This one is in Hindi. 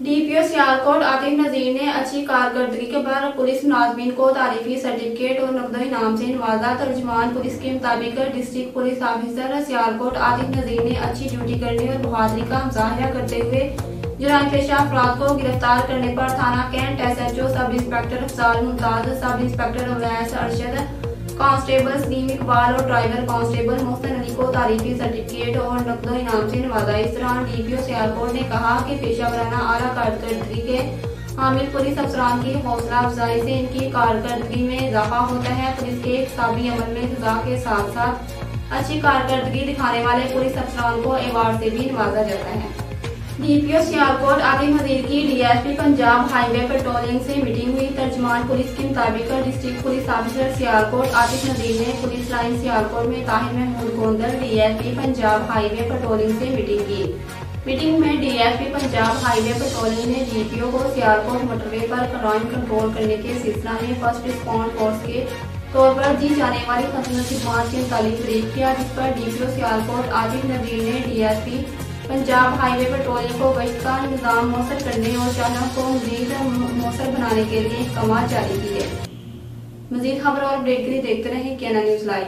डीपीओ सियालकोट आतिफ नजीर ने अच्छी कारकर्दगी के बाद पुलिस मुलाजमीन को तारीफी सर्टिफिकेट और नकद इनाम से नवाजा। तर्जमान पुलिस के मुताबिक district police officer Sialkot Atif Nazir ने अच्छी ड्यूटी करने और बहादुरी का मुजाहरा करते हुए जुरान पेशा अफराद को गिरफ़्तार करने पर थाना कैंट एस एच ओ सब inspector Afzal Mumtaz, sub inspector Awais Arshad constable Saleem Iqbal और ड्राइवर कांस्टेबल मोहसन अली को तारीफी सर्टिफिकेट और नकदो इनाम से नवाजा। इस दौरान डी पी ओ सियालकोट ने कहा कि पेशा वराना आला कारकर्दगी के हामिल पुलिस अफसरान की हौसला अफजाई से इनकी कारकर्दगी में इजाफा होता है। पुलिस के साबी अमल में जुदा के साथ साथ अच्छी कारकर्दगी दिखाने वाले पुलिस अफसरान को अवार्ड से भी नवाजा जाता है। D P O Sialkot, Atif Nazir की D S P Punjab highway patrolling से मीटिंग हुई पुलिस के मुताबिक district police officer Sialkot, Atif Nazir ने पुलिस लाइन सियालकोट में Tahir Mahmood Gondal DSP Punjab highway patrolling से मीटिंग की। मीटिंग में डीएसपी पंजाब हाईवे पेट्रोलिंग ने डीपीओ को सियालकोट मोटरवे पर क्राइम कंट्रोल करने के सिलसिला में फ़र्स्ट रिस्पॉन्ड फोर्स के तौर पर दी जाने वाली खतरों की जाँच के मुतालिक ब्रीफ किया, जिस पर डीपीओ सियालकोट, आतिफ नजीर ने डीएसपी पंजाब हाईवे पेट्रोलिंग को गश्त का निज़ाम मौसर करने और चालक को मजीद मौसर बनाने के लिए इकदाम जारी किए मजीद खबर और अपडेट के लिए देखते रहे कैना न्यूज़ लाइव।